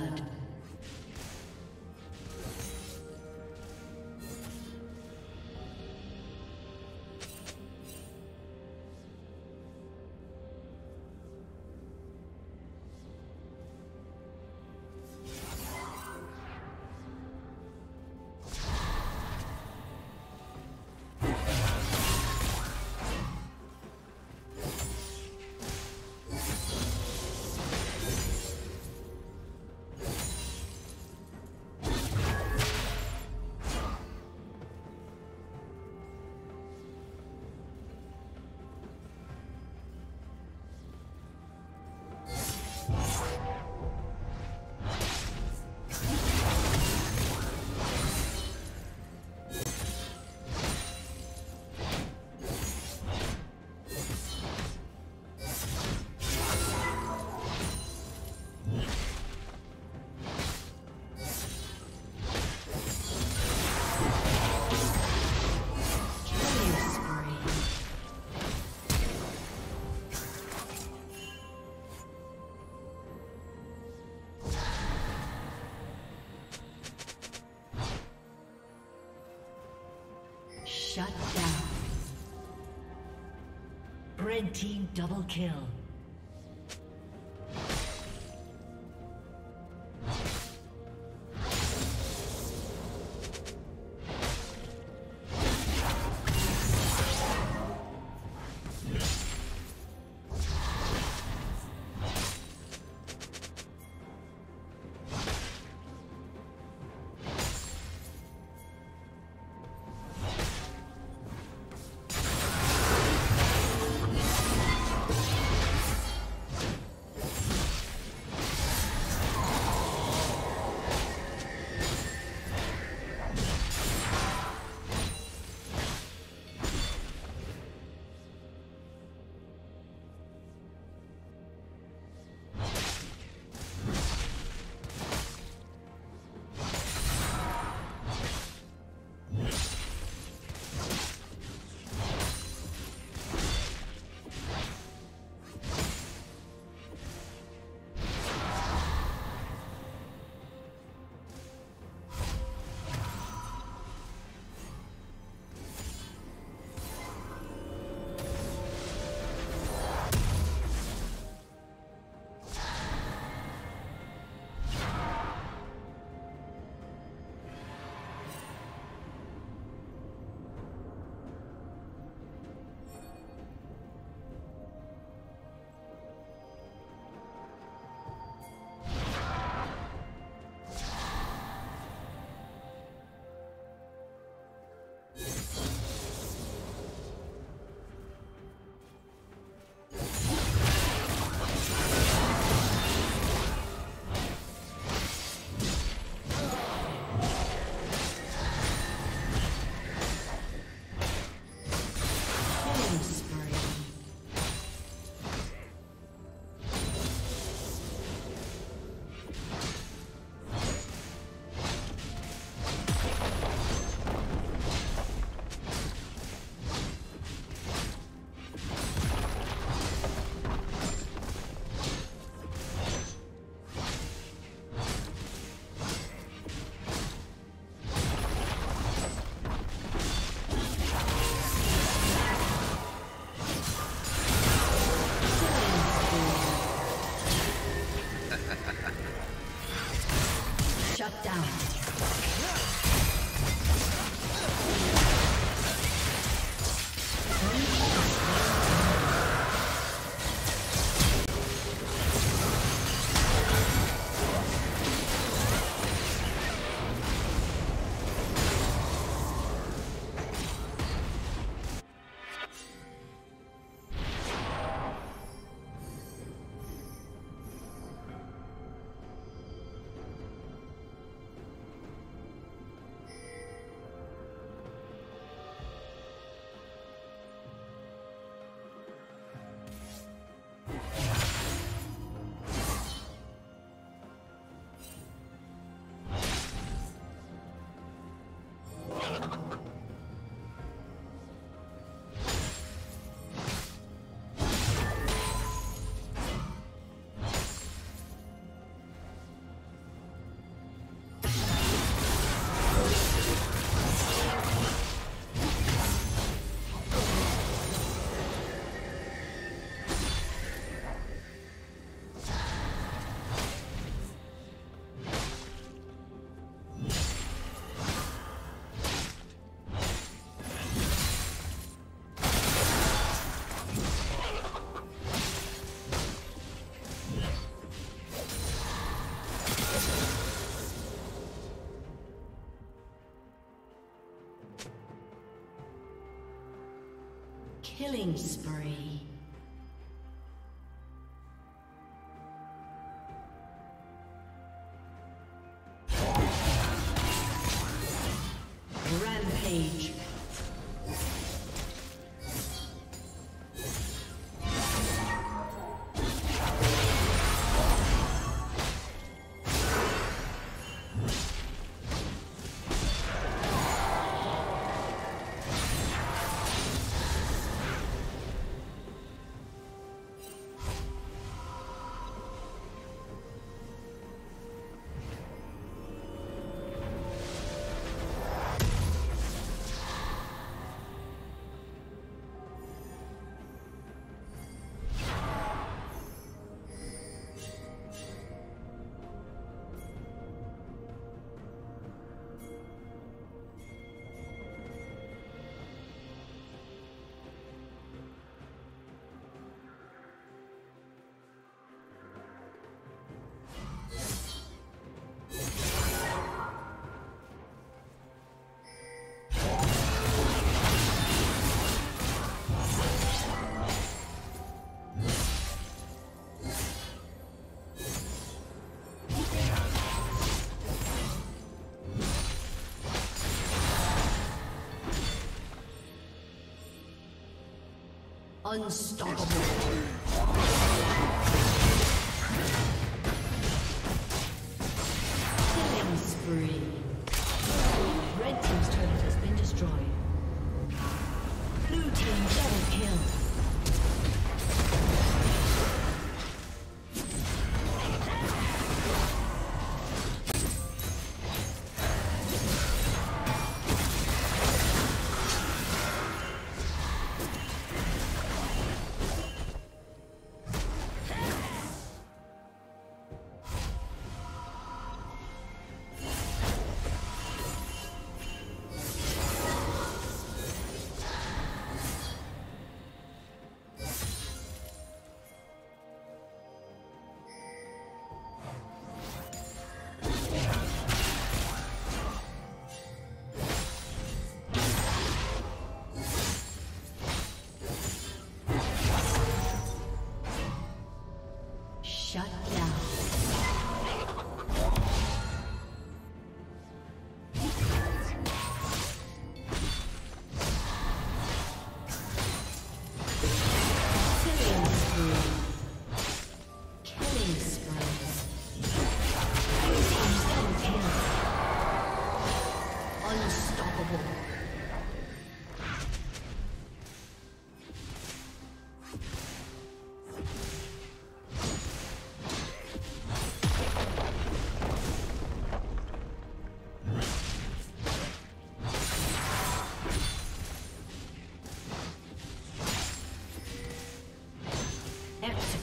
blood. Red team double kill. Yeah. Shut down. Killing spree. Unstoppable.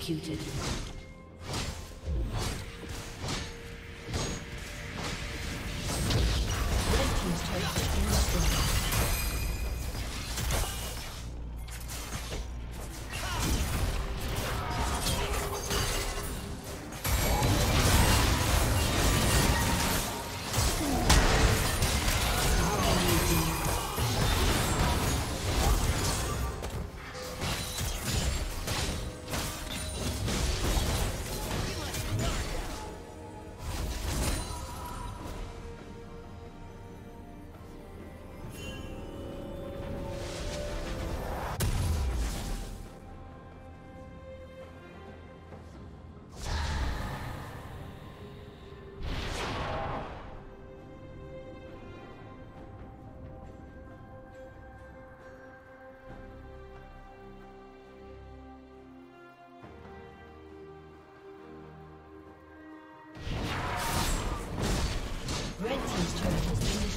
Executed.